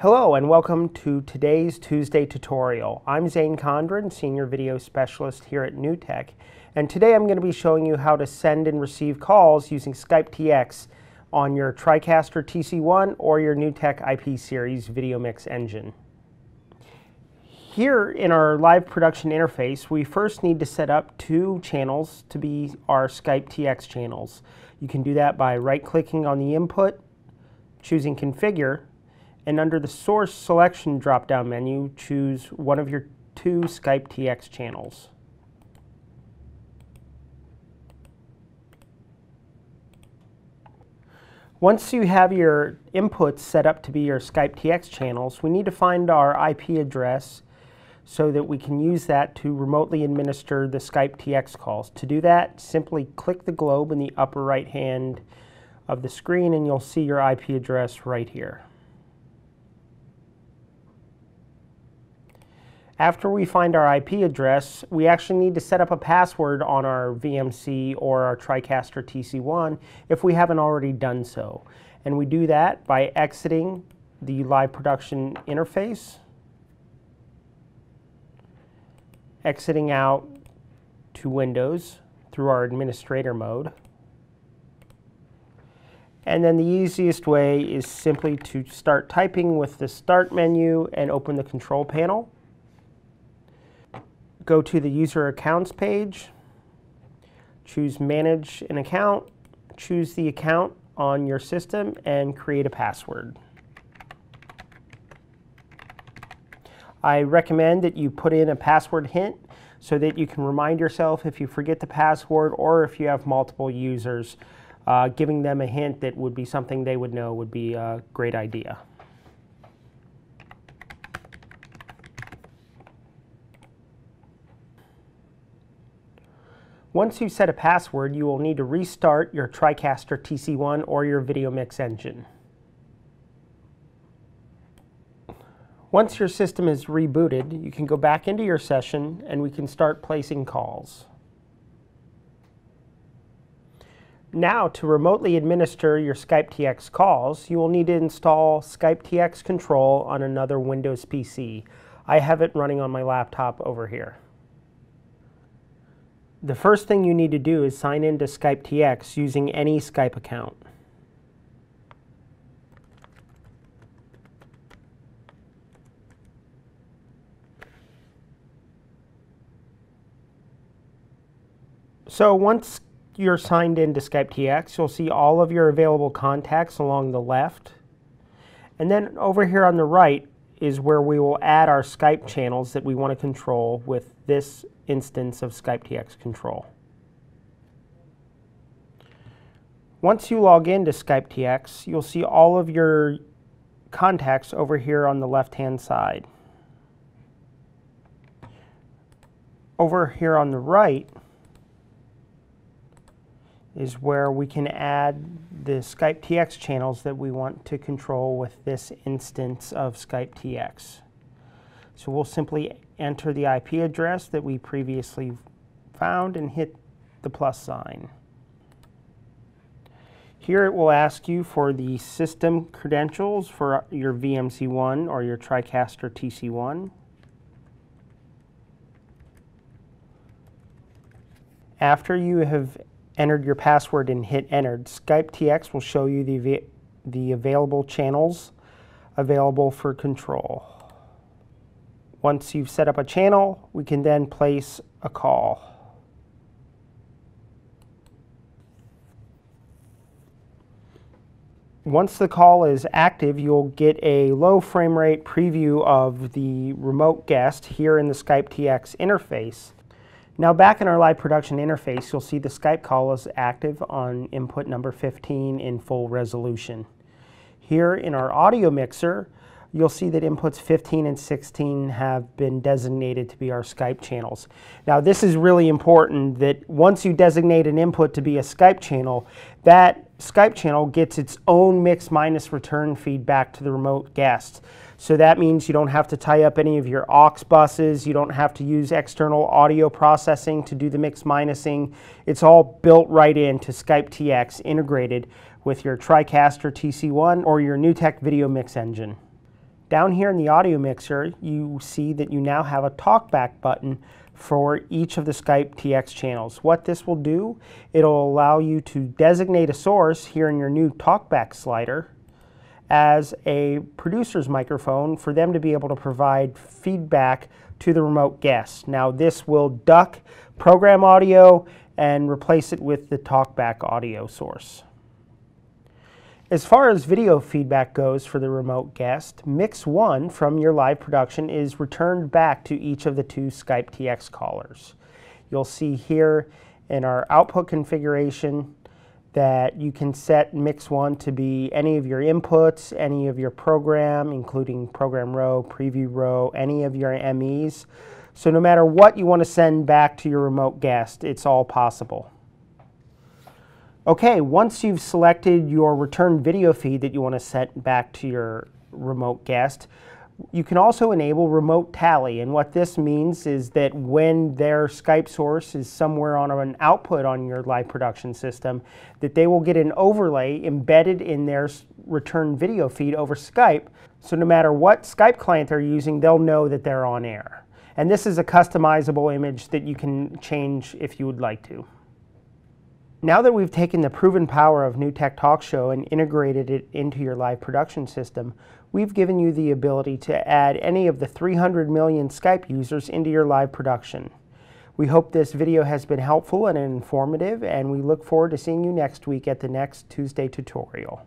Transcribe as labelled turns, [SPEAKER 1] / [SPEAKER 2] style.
[SPEAKER 1] Hello and welcome to today's Tuesday tutorial. I'm Zane Condren, Senior Video Specialist here at NewTek, and today I'm going to be showing you how to send and receive calls using Skype TX on your TriCaster TC1 or your NewTek IP Series Video Mix engine. Here in our live production interface, we first need to set up two channels to be our Skype TX channels. You can do that by right-clicking on the input, choosing Configure, and under the source selection drop-down menu, choose one of your two Skype TX channels. Once you have your inputs set up to be your Skype TX channels, we need to find our IP address so that we can use that to remotely administer the Skype TX calls. To do that, simply click the globe in the upper right hand of the screen and you'll see your IP address right here. After we find our IP address, we actually need to set up a password on our VMC or our TriCaster TC1 if we haven't already done so. And we do that by exiting the live production interface, exiting out to Windows through our administrator mode. And then the easiest way is simply to start typing with the Start menu and open the Control Panel go to the user accounts page, choose manage an account, choose the account on your system and create a password. I recommend that you put in a password hint so that you can remind yourself if you forget the password or if you have multiple users. Uh, giving them a hint that would be something they would know would be a great idea. Once you set a password, you will need to restart your TriCaster TC1 or your VideoMix engine. Once your system is rebooted, you can go back into your session and we can start placing calls. Now, to remotely administer your Skype TX calls, you will need to install Skype TX Control on another Windows PC. I have it running on my laptop over here the first thing you need to do is sign in to Skype TX using any Skype account. So once you're signed in to Skype TX, you'll see all of your available contacts along the left. And then over here on the right is where we will add our Skype channels that we want to control with this instance of Skype TX control. Once you log into Skype TX, you'll see all of your contacts over here on the left-hand side. Over here on the right is where we can add the Skype TX channels that we want to control with this instance of Skype TX. So we'll simply enter the IP address that we previously found and hit the plus sign. Here it will ask you for the system credentials for your VMC1 or your TriCaster TC1. After you have entered your password and hit entered, Skype TX will show you the, the available channels available for control. Once you've set up a channel, we can then place a call. Once the call is active, you'll get a low frame rate preview of the remote guest here in the Skype TX interface. Now back in our live production interface, you'll see the Skype call is active on input number 15 in full resolution. Here in our audio mixer, you'll see that inputs 15 and 16 have been designated to be our Skype channels. Now this is really important that once you designate an input to be a Skype channel, that Skype channel gets its own mix minus return feedback to the remote guest. So that means you don't have to tie up any of your aux buses, you don't have to use external audio processing to do the mix minusing. It's all built right into Skype TX integrated with your TriCaster TC1 or your NewTek video mix engine. Down here in the audio mixer, you see that you now have a talkback button for each of the Skype TX channels. What this will do, it'll allow you to designate a source here in your new talkback slider as a producer's microphone for them to be able to provide feedback to the remote guest. Now this will duck program audio and replace it with the talkback audio source. As far as video feedback goes for the remote guest, mix one from your live production is returned back to each of the two Skype TX callers. You'll see here in our output configuration that you can set mix one to be any of your inputs, any of your program, including program row, preview row, any of your MEs. So no matter what you want to send back to your remote guest, it's all possible. Okay, once you've selected your return video feed that you want to set back to your remote guest, you can also enable remote tally. And what this means is that when their Skype source is somewhere on an output on your live production system, that they will get an overlay embedded in their return video feed over Skype. So no matter what Skype client they're using, they'll know that they're on air. And this is a customizable image that you can change if you would like to. Now that we've taken the proven power of NewTek Talk Show and integrated it into your live production system, we've given you the ability to add any of the 300 million Skype users into your live production. We hope this video has been helpful and informative, and we look forward to seeing you next week at the next Tuesday tutorial.